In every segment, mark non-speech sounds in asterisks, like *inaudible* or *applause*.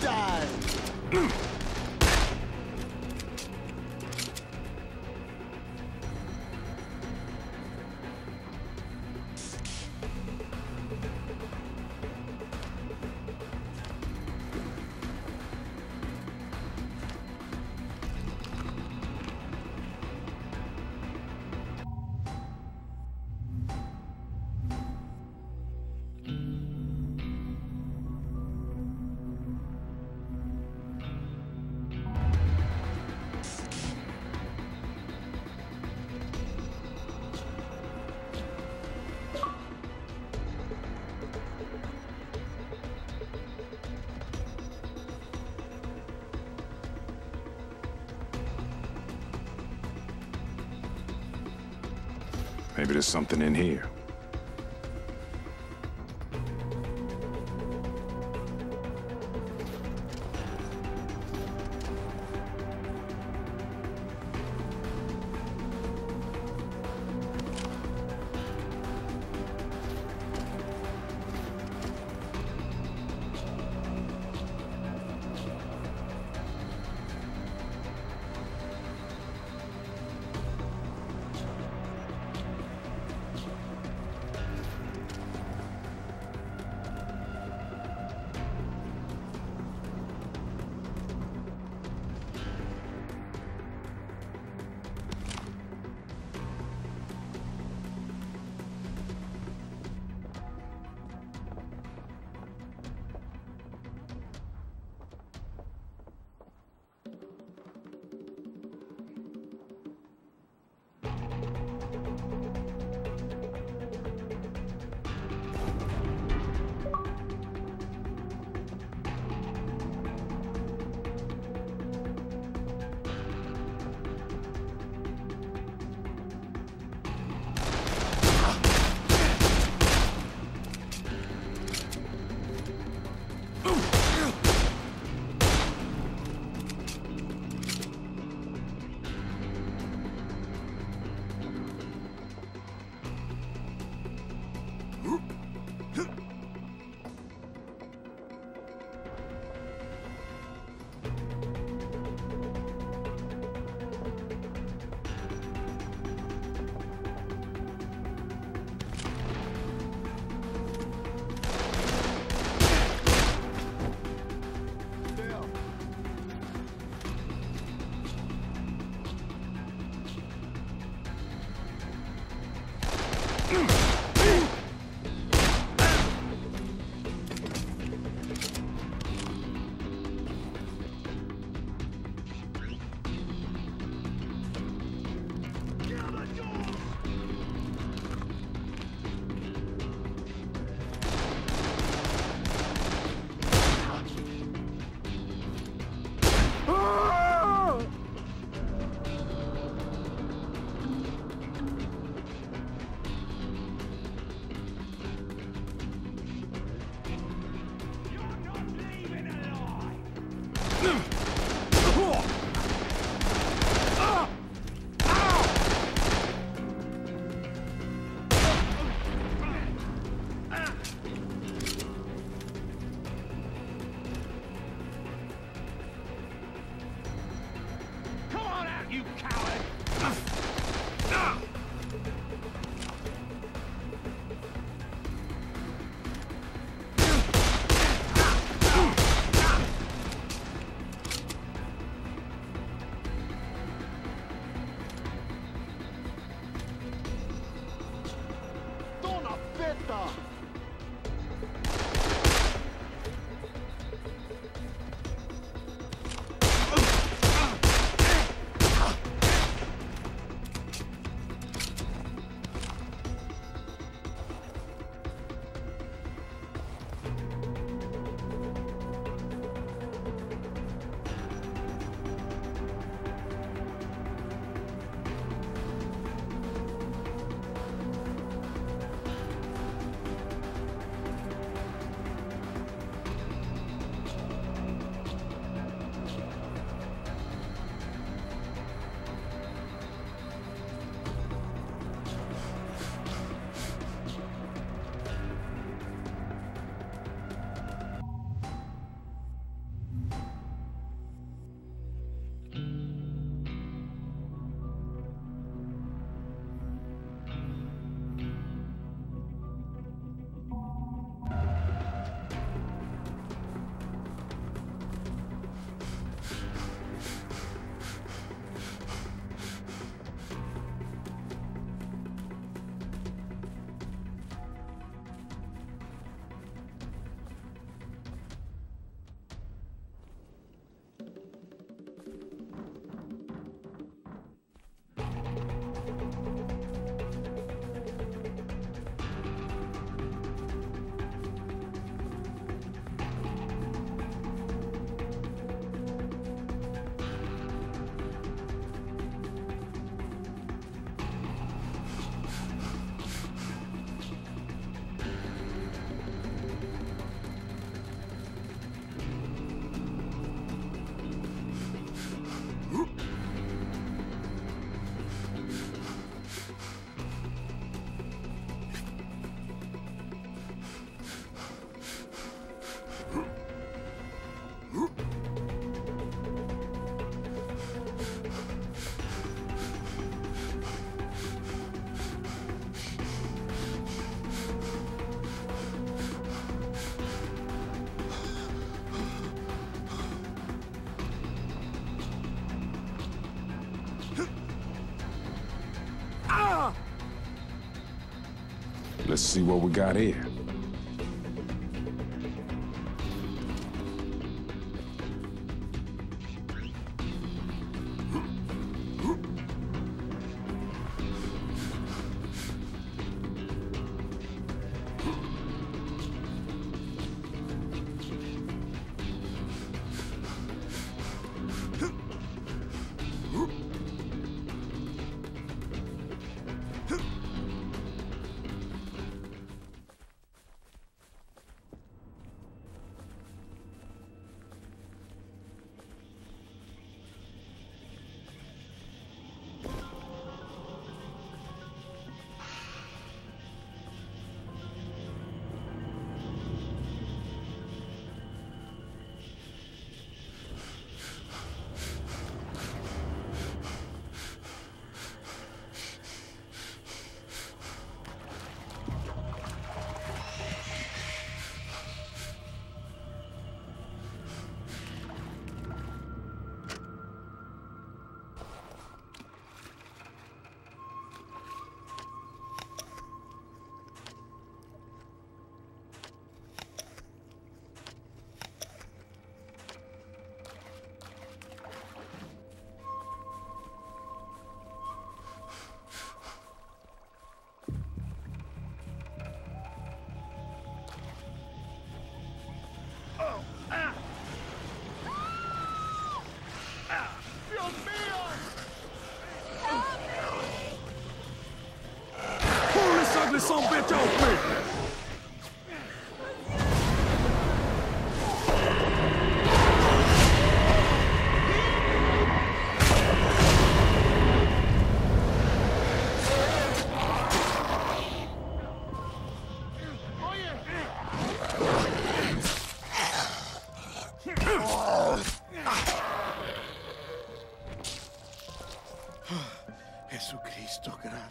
time Maybe there's something in here. Let's see what we got here.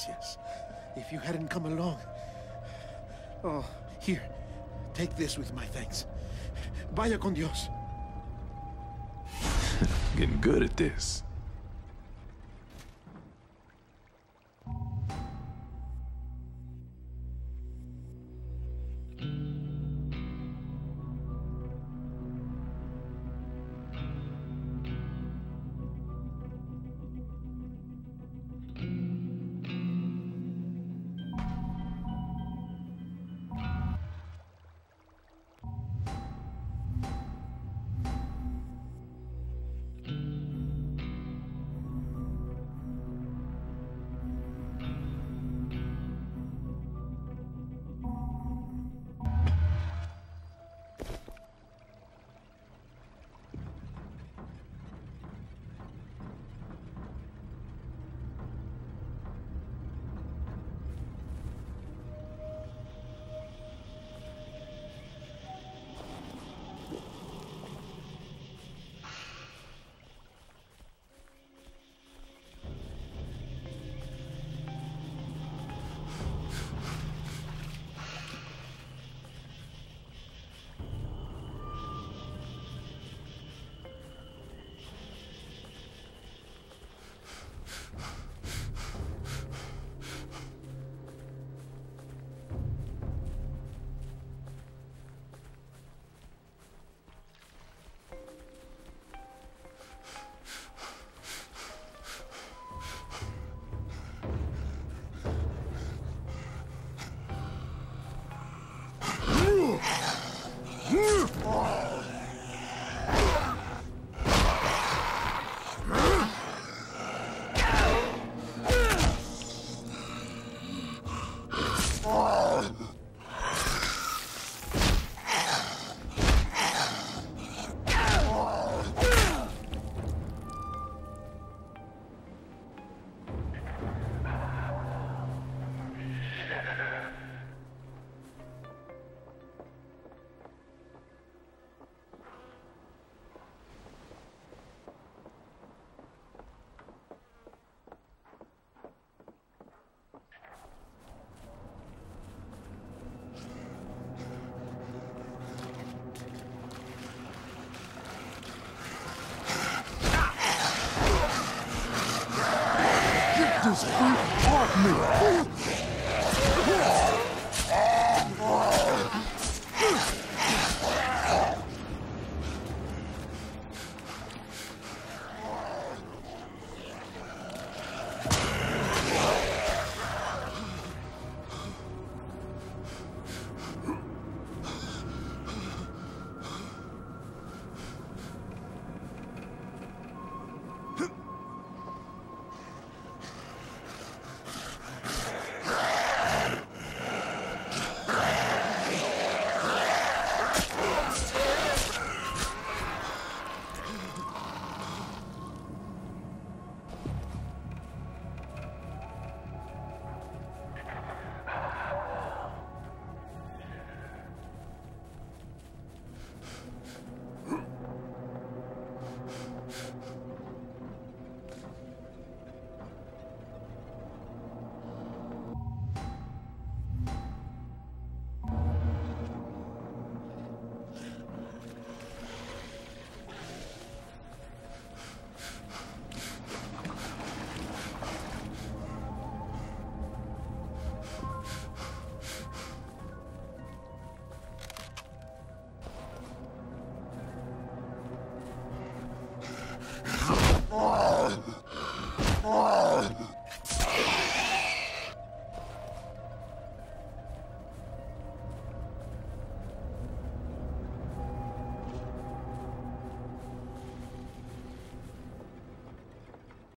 Jesucristo, gracias. If you hadn't come along. Oh, here. Take this with my thanks. Vaya con Dios. *laughs* Getting good at this. This freak off me!